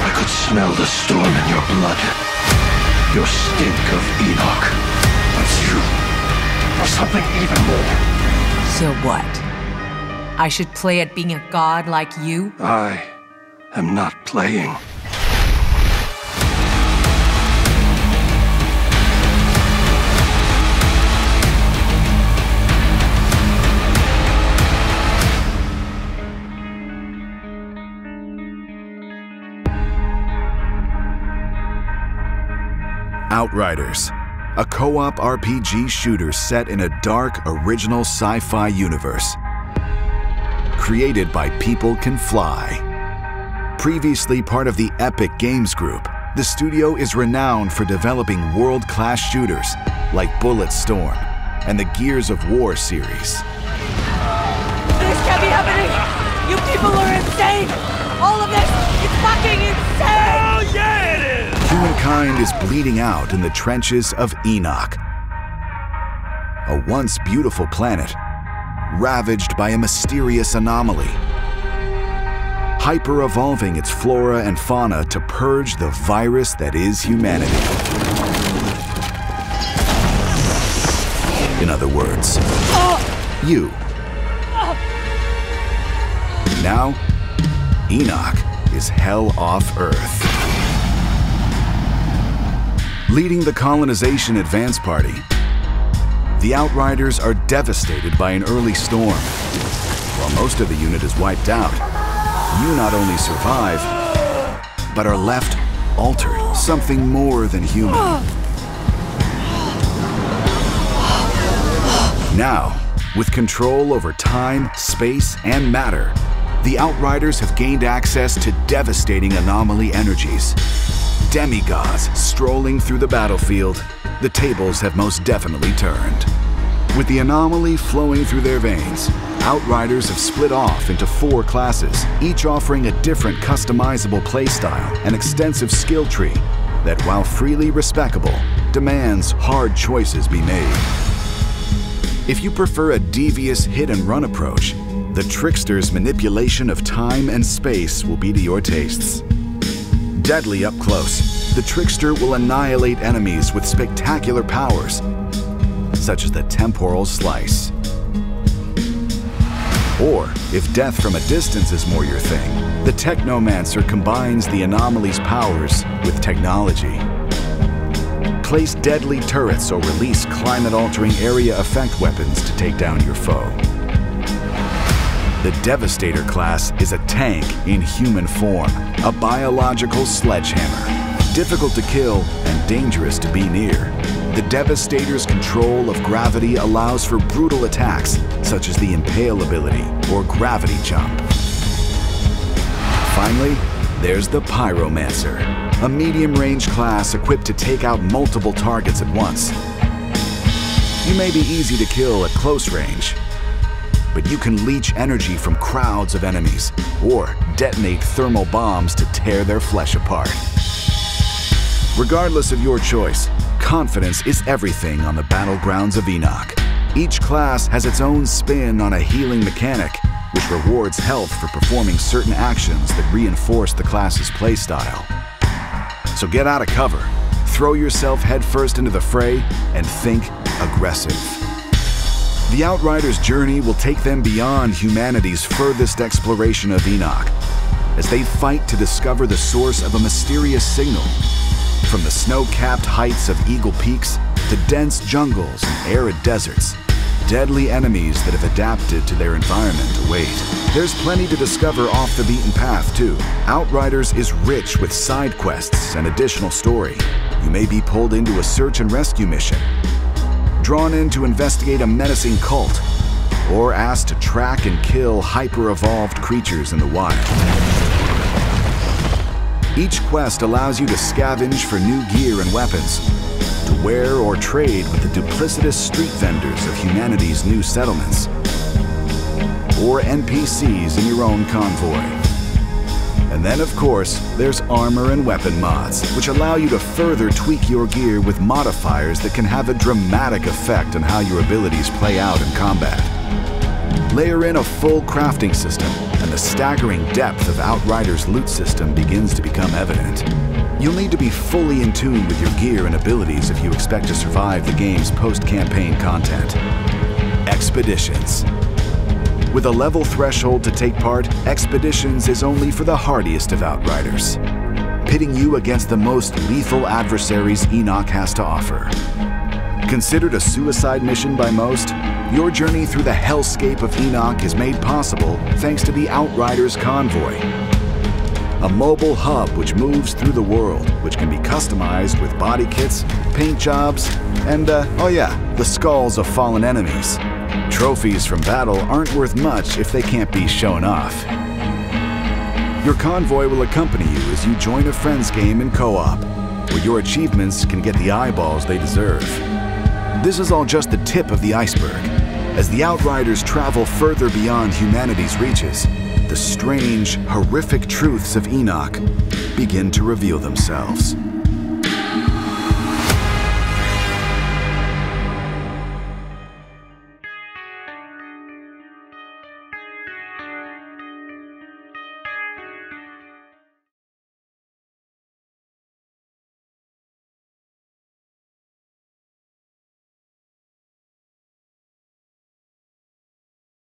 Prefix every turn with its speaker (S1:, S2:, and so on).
S1: I could smell the storm in your blood. Your stink of Enoch. But you are something even more.
S2: So what? I should play at being a god like you?
S1: I am not playing.
S3: Outriders, a co op RPG shooter set in a dark, original sci fi universe. Created by People Can Fly. Previously part of the Epic Games Group, the studio is renowned for developing world class shooters like Bulletstorm and the Gears of War series.
S4: This can't be happening! You people are insane! All of this is fucking insane!
S5: Oh, yeah, it is!
S3: Humankind is bleeding out in the trenches of Enoch. A once beautiful planet, ravaged by a mysterious anomaly. Hyper evolving its flora and fauna to purge the virus that is humanity. In other words, you. Now, Enoch is hell off Earth. Leading the colonization advance party, the Outriders are devastated by an early storm. While most of the unit is wiped out, you not only survive, but are left altered, something more than human. Now, with control over time, space, and matter, the Outriders have gained access to devastating anomaly energies. Demigods strolling through the battlefield, the tables have most definitely turned. With the anomaly flowing through their veins, Outriders have split off into four classes, each offering a different customizable playstyle and extensive skill tree that, while freely respeccable, demands hard choices be made. If you prefer a devious hit and run approach, the Trickster's manipulation of time and space will be to your tastes. Deadly up close, the Trickster will annihilate enemies with spectacular powers, such as the Temporal Slice. Or, if death from a distance is more your thing, the Technomancer combines the anomaly's powers with technology. Place deadly turrets or release climate-altering area effect weapons to take down your foe. The Devastator class is a tank in human form, a biological sledgehammer. Difficult to kill and dangerous to be near. The Devastator's control of gravity allows for brutal attacks, such as the Impale ability or Gravity Jump. Finally, there's the Pyromancer, a medium-range class equipped to take out multiple targets at once. You may be easy to kill at close range, but you can leech energy from crowds of enemies or detonate thermal bombs to tear their flesh apart. Regardless of your choice, confidence is everything on the battlegrounds of Enoch. Each class has its own spin on a healing mechanic, which rewards health for performing certain actions that reinforce the class's playstyle. So get out of cover, throw yourself headfirst into the fray, and think aggressive. The Outrider's journey will take them beyond humanity's furthest exploration of Enoch as they fight to discover the source of a mysterious signal. From the snow-capped heights of Eagle Peaks to dense jungles and arid deserts, deadly enemies that have adapted to their environment await. There's plenty to discover off the beaten path, too. Outriders is rich with side quests and additional story. You may be pulled into a search and rescue mission, drawn in to investigate a menacing cult, or asked to track and kill hyper-evolved creatures in the wild. Each quest allows you to scavenge for new gear and weapons, to wear or trade with the duplicitous street vendors of humanity's new settlements, or NPCs in your own convoy. And then, of course, there's armor and weapon mods, which allow you to further tweak your gear with modifiers that can have a dramatic effect on how your abilities play out in combat. Layer in a full crafting system, and the staggering depth of Outrider's loot system begins to become evident. You'll need to be fully in tune with your gear and abilities if you expect to survive the game's post-campaign content. Expeditions. With a level threshold to take part, Expeditions is only for the hardiest of Outriders, pitting you against the most lethal adversaries Enoch has to offer. Considered a suicide mission by most, your journey through the hellscape of Enoch is made possible thanks to the Outriders Convoy, a mobile hub which moves through the world, which can be customized with body kits, paint jobs, and, uh, oh yeah, the skulls of fallen enemies. Trophies from battle aren't worth much if they can't be shown off. Your convoy will accompany you as you join a friend's game in co-op, where your achievements can get the eyeballs they deserve. This is all just the tip of the iceberg. As the Outriders travel further beyond humanity's reaches, the strange, horrific truths of Enoch begin to reveal themselves.